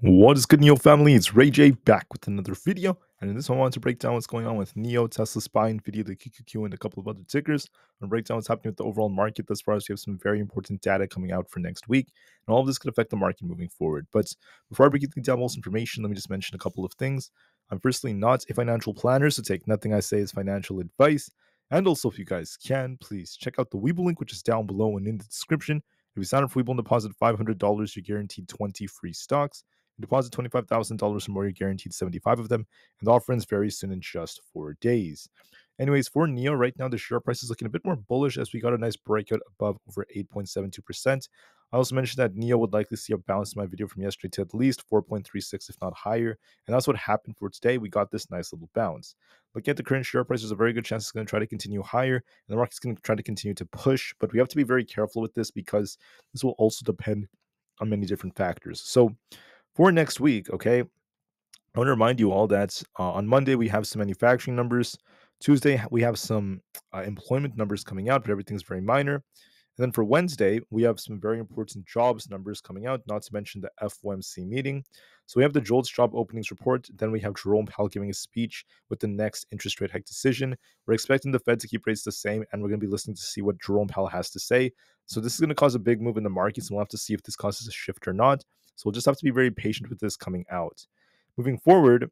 What is good, Nio family? It's Rey-Jay back with another video. And in this one, I want to break down what's going on with Nio, Tesla SPY, Nvidia, the QQQ, and a couple of other tickers. And break down what's happening with the overall market as far as we have some very important data coming out for next week. And all of this could affect the market moving forward. But before I break down all this information, let me just mention a couple of things. I'm firstly not a financial planner, so take nothing I say as financial advice. And also, if you guys can, please check out the Webull link, which is down below and in the description. If you sign up for Webull and deposit $500, you're guaranteed 20 free stocks. Deposit $25,000 or more, you're guaranteed 75 of them, and the offer ends very soon in just four days. Anyways, for NIO, right now the share price is looking a bit more bullish as we got a nice breakout above over 8.72%. I also mentioned that NIO would likely see a bounce in my video from yesterday to at least 4.36, if not higher. And that's what happened for today. We got this nice little bounce. Looking at the current share price, there's a very good chance it's going to try to continue higher, and the market's going to try to continue to push. But we have to be very careful with this because this will also depend on many different factors. So, for next week, okay, I want to remind you all that uh, on Monday we have some manufacturing numbers. Tuesday we have some uh, employment numbers coming out, but everything's very minor. And then for Wednesday, we have some very important jobs numbers coming out, not to mention the FOMC meeting. So we have the JOLTS job openings report. Then we have Jerome Powell giving a speech with the next interest rate hike decision. We're expecting the Fed to keep rates the same, and we're going to be listening to see what Jerome Powell has to say. So this is going to cause a big move in the markets, and we'll have to see if this causes a shift or not. So we'll just have to be very patient with this coming out. Moving forward,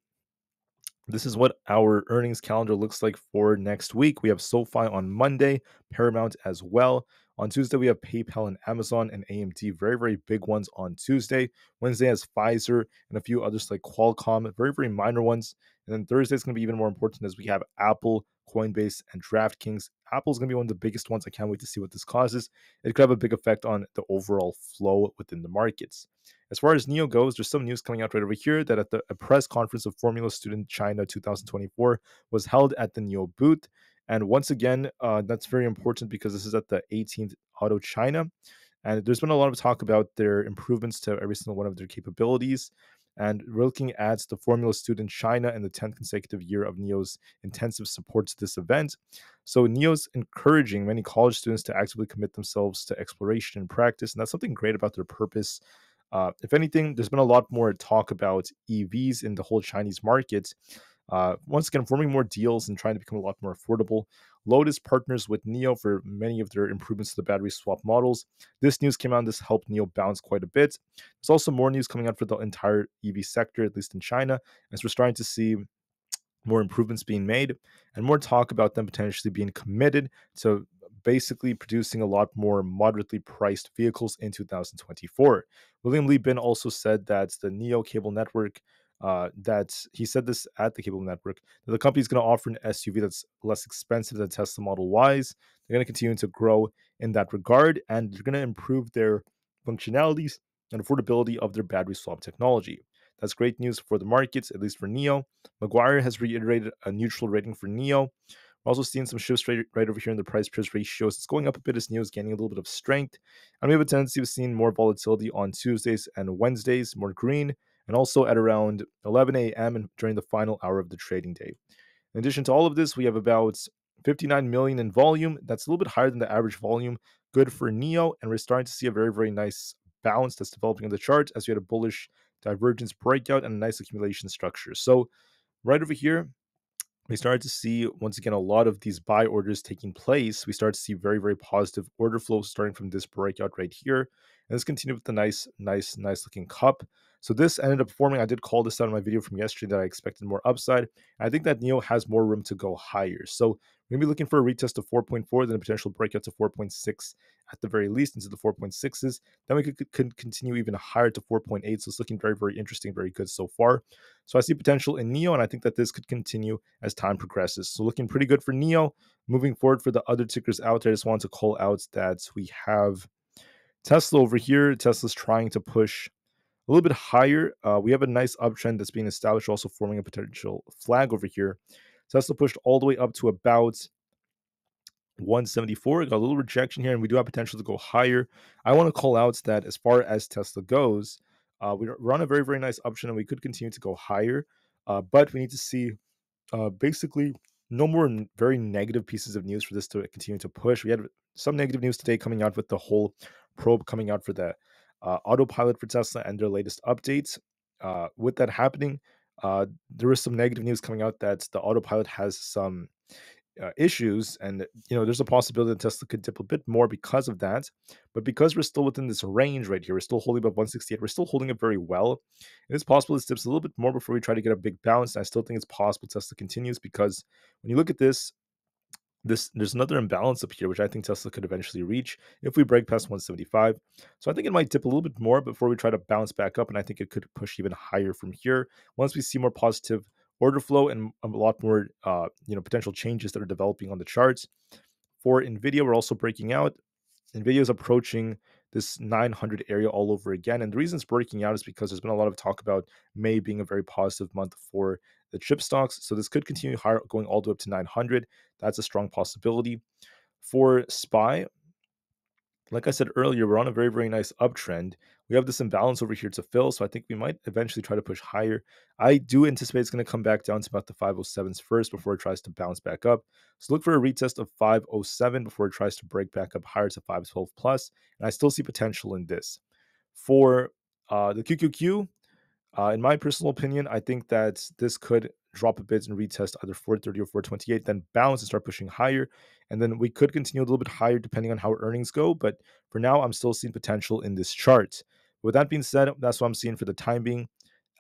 this is what our earnings calendar looks like for next week. We have SoFi on Monday, Paramount as well. On Tuesday, we have PayPal and Amazon and AMD, very, very big ones on Tuesday. Wednesday has Pfizer and a few others like Qualcomm, very, very minor ones. And then Thursday is going to be even more important as we have Apple, Coinbase, and DraftKings. Apple's going to be one of the biggest ones. I can't wait to see what this causes. It could have a big effect on the overall flow within the markets. As far as NIO goes, there's some news coming out right over here that at the press conference of Formula Student China 2024 was held at the NIO booth. And once again, uh, that's very important because this is at the 18th Auto China. And there's been a lot of talk about their improvements to every single one of their capabilities. And looking at the Formula Student China in the 10th consecutive year of NIO's intensive support to this event. So, NIO's encouraging many college students to actively commit themselves to exploration and practice. And that's something great about their purpose. Uh, if anything, there's been a lot more talk about EVs in the whole Chinese market. Uh, once again, forming more deals and trying to become a lot more affordable. Lotus partners with NIO for many of their improvements to the battery swap models. This news came out. and This helped NIO bounce quite a bit. There's also more news coming out for the entire EV sector, at least in China, as we're starting to see more improvements being made and more talk about them potentially being committed to basically producing a lot more moderately priced vehicles in 2024. William Li Bin also said that the NIO cable network uh, that he said this at the cable network that the company is going to offer an SUV that's less expensive than Tesla Model Ys. They're going to continue to grow in that regard, and they're going to improve their functionalities and affordability of their battery swap technology. That's great news for the markets, at least for NIO. Macquarie has reiterated a neutral rating for NIO. We're also seeing some shifts right, right over here in the price price ratios. It's going up a bit as NIO is gaining a little bit of strength. And we have a tendency of seeing more volatility on Tuesdays and Wednesdays, more green and also at around 11 a.m. and during the final hour of the trading day. In addition to all of this, we have about 59 million in volume. That's a little bit higher than the average volume. Good for NIO, and we're starting to see a very, very nice balance that's developing on the chart as we had a bullish divergence breakout and a nice accumulation structure. So, right over here, we started to see once again a lot of these buy orders taking place. We started to see very, very positive order flows starting from this breakout right here. And this continued with the nice, nice, nice looking cup. So this ended up forming. I did call this out in my video from yesterday that I expected more upside. I think that NIO has more room to go higher. So we're going to be looking for a retest of 4.4, then a potential breakout to 4.6 at the very least into the 4.6s. Then we could, could continue even higher to 4.8. So it's looking very, very interesting, very good so far. So I see potential in NIO, and I think that this could continue as time progresses. So looking pretty good for NIO. Moving forward for the other tickers out there, I just want to call out that we have Tesla over here. Tesla's trying to push a little bit higher. Uh, we have a nice uptrend that's being established, also forming a potential flag over here. Tesla pushed all the way up to about 174. Got a little rejection here, and we do have potential to go higher. I want to call out that as far as Tesla goes, uh, we're on a very, very nice uptrend, and we could continue to go higher. Uh, but we need to see uh, basically no more very negative pieces of news for this to continue to push. We had some negative news today coming out with the whole probe coming out for the uh, autopilot for Tesla and their latest updates. uh, with that happening, uh, there was some negative news coming out that the autopilot has some uh, issues, and you know there's a possibility that Tesla could dip a bit more because of that. But because we're still within this range right here, we're still holding above 168. We're still holding it very well. It is possible it dips a little bit more before we try to get a big bounce. I still think it's possible Tesla continues because when you look at this, this there's another imbalance up here, which I think Tesla could eventually reach if we break past 175. So I think it might dip a little bit more before we try to bounce back up, and I think it could push even higher from here once we see more positive order flow and a lot more uh, you know potential changes that are developing on the charts. For Nvidia, we're also breaking out. Nvidia is approaching this 900 area all over again. And the reason it's breaking out is because there's been a lot of talk about May being a very positive month for the chip stocks. So this could continue higher, going all the way up to 900. That's a strong possibility. For SPY, like I said earlier, we're on a very, very nice uptrend. We have this imbalance over here to fill, so I think we might eventually try to push higher. I do anticipate it's going to come back down to about the 507s first before it tries to bounce back up. So look for a retest of 507 before it tries to break back up higher to 512 plus. and I still see potential in this. For uh, the QQQ, uh, in my personal opinion, I think that this could drop a bit and retest either 430 or 428, then bounce and start pushing higher. And then we could continue a little bit higher depending on how earnings go. But for now, I'm still seeing potential in this chart. With that being said, that's what I'm seeing for the time being.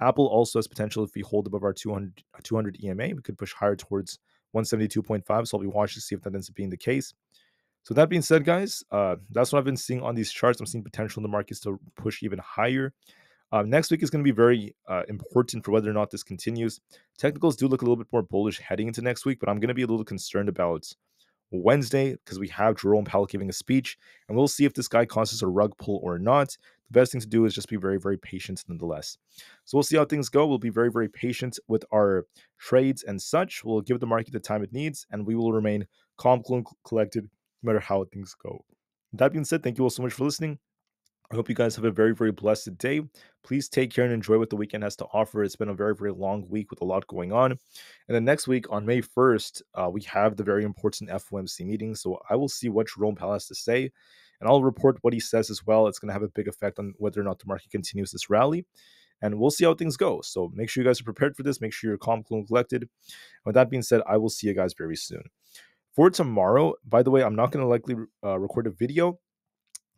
Apple also has potential if we hold above our 200, 200 EMA. We could push higher towards 172.5. So I'll be watching to see if that ends up being the case. So that being said, guys, uh, that's what I've been seeing on these charts. I'm seeing potential in the markets to push even higher. Um, next week is going to be very uh, important for whether or not this continues. Technicals do look a little bit more bullish heading into next week, but I'm going to be a little concerned about Wednesday because we have Jerome Powell giving a speech, and we'll see if this guy causes a rug pull or not. The best thing to do is just be very, very patient nonetheless. So we'll see how things go. We'll be very, very patient with our trades and such. We'll give the market the time it needs, and we will remain calm, cool, and collected no matter how things go. That being said, thank you all so much for listening. I hope you guys have a very, very blessed day. Please take care and enjoy what the weekend has to offer. It's been a very, very long week with a lot going on. And then next week on May 1st, uh, we have the very important FOMC meeting. So I will see what Jerome Powell has to say, and I'll report what he says as well. It's going to have a big effect on whether or not the market continues this rally. And we'll see how things go. So make sure you guys are prepared for this. Make sure you're calm, cool, and collected. With that being said, I will see you guys very soon. For tomorrow, by the way, I'm not going to likely uh, record a video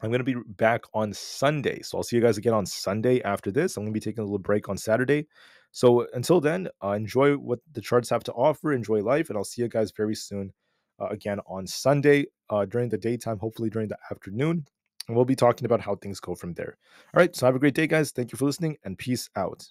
I'm going to be back on Sunday. So I'll see you guys again on Sunday after this. I'm going to be taking a little break on Saturday. So until then, uh, enjoy what the charts have to offer, enjoy life, and I'll see you guys very soon uh, again on Sunday uh, during the daytime, hopefully during the afternoon. And we'll be talking about how things go from there. All right. So have a great day, guys. Thank you for listening and peace out.